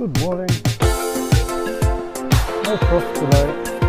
Good morning. No frost today.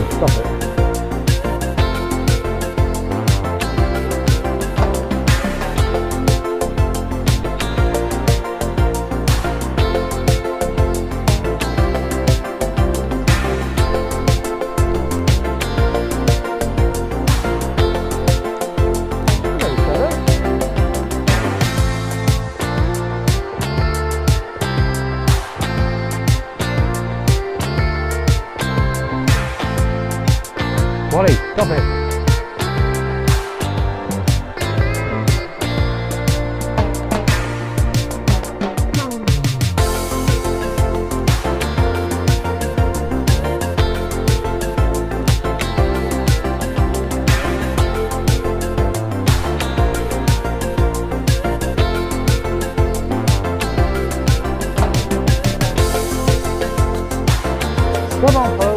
我知道。Café. Come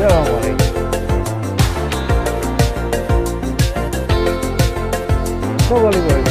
Don't worry. Totally worth